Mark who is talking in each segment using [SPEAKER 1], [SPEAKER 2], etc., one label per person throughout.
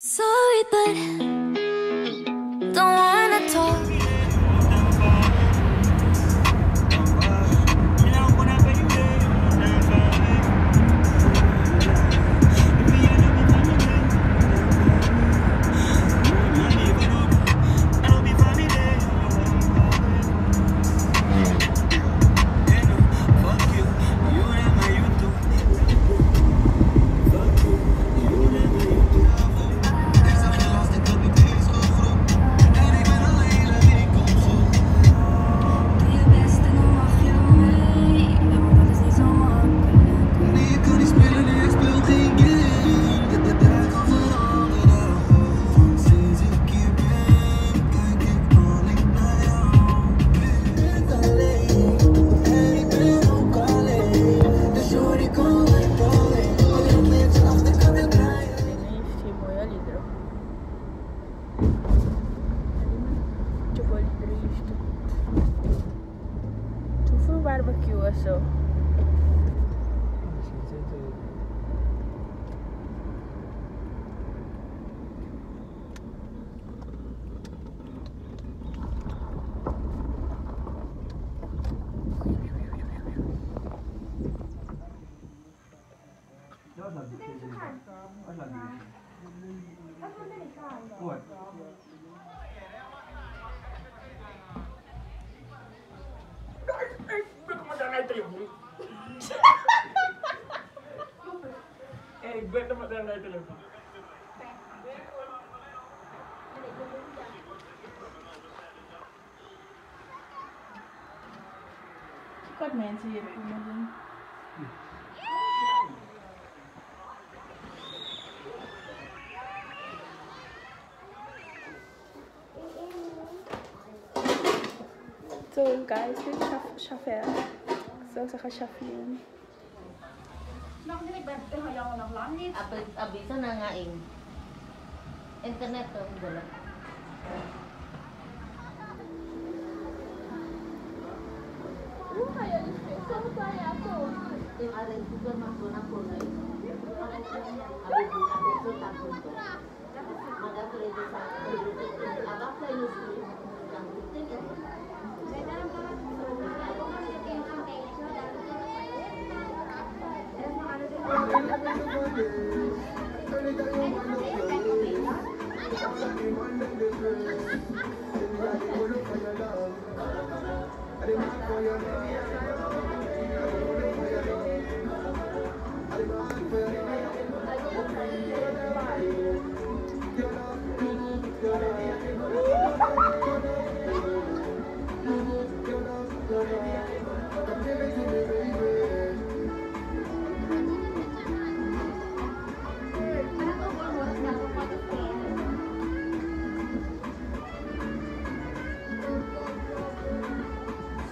[SPEAKER 1] Sorry, but
[SPEAKER 2] barbecue
[SPEAKER 3] also exact మధ్యాహ్నం అయితే లేదు
[SPEAKER 2] Gott, meint sie jetzt unbedingt. So, guys, ich schaffe, schaffe.
[SPEAKER 4] Ich soll es auch schaffen. Nak dili hayang langit.
[SPEAKER 5] Abis abisa na ing internet to dala.
[SPEAKER 6] I'm for your
[SPEAKER 2] love.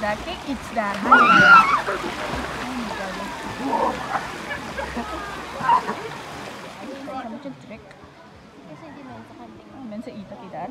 [SPEAKER 2] There, cake it's.
[SPEAKER 7] Kasi man sa kanting.
[SPEAKER 2] Oh, men sa ita kita.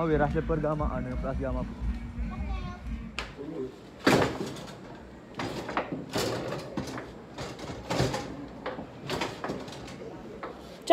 [SPEAKER 8] sama wirah pergama anu pras gama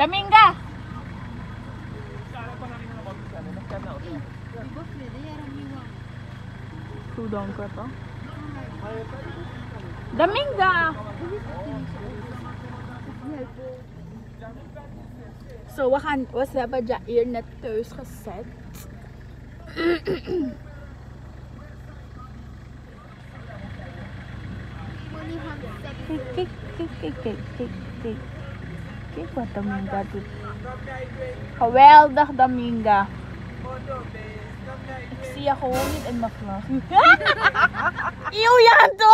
[SPEAKER 4] Daminga!
[SPEAKER 2] Hoe donker toch?
[SPEAKER 4] Daminga!
[SPEAKER 2] So, we, gaan, we hebben Jair net thuis gezet. Kijk, kik kik kik kik kik kik que quanta minga do geweldig dan minga ik zie je gewoon niet in mijn vlog eeuw
[SPEAKER 7] janto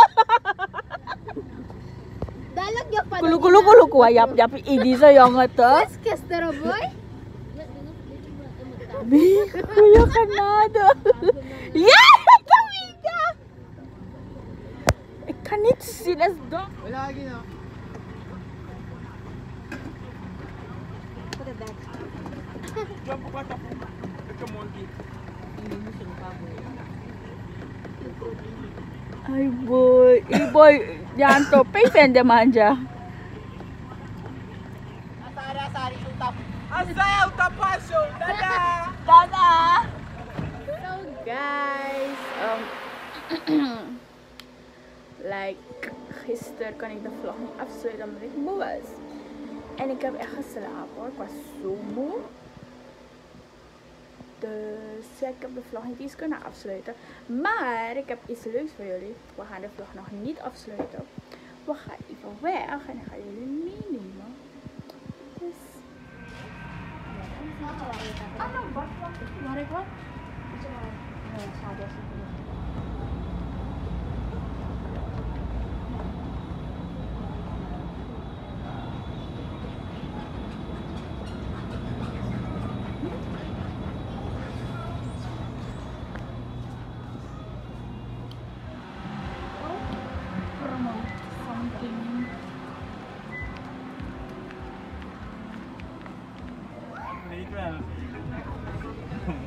[SPEAKER 2] Bi, kuya ka na Ik kan niet zien, dat is dom. Ay boy, ay boy, yan to, pay naman dyan.
[SPEAKER 3] Asayaw, tapasyo, dada!
[SPEAKER 2] Dada! So guys, um, like, gisteren kan ik de vlog niet afsluiten omdat ik moe was. En ik heb echt geslapen hoor, ik was zo moe. Dus ik heb de vlog niet eens kunnen afsluiten. Maar ik heb iets leuks voor jullie. We gaan de vlog nog niet afsluiten. We gaan even weg en ik ga jullie meenemen. Dus?
[SPEAKER 4] Mari ko? Promote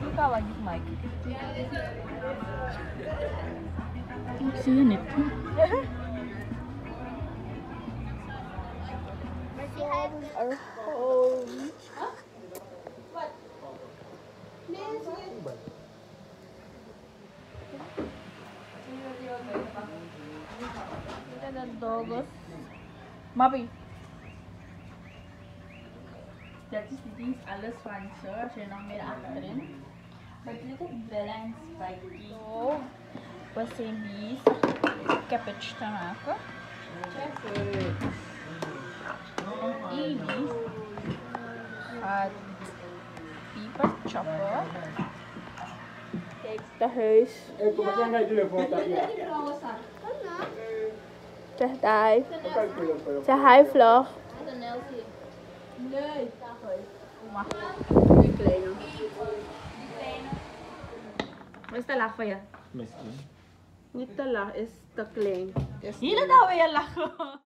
[SPEAKER 4] Look how like this mic.
[SPEAKER 2] I'm seeing it. Our home. Huh? What? Look at the dogs. Mummy. is alles van je en nog meer achterin. But look is Bella en Spike. We zijn hier te maken. Check it. En Evie gaat peper choppen. Kijk, de huis.
[SPEAKER 3] Ik kom meteen naar de foto.
[SPEAKER 4] Zeg daar. Zeg vlog.
[SPEAKER 9] Nelsie.
[SPEAKER 4] Die kleine.
[SPEAKER 2] Wat is te laag voor je?
[SPEAKER 10] Misschien.
[SPEAKER 4] Niet te laag, is klein.
[SPEAKER 2] Hier nou weer lachen.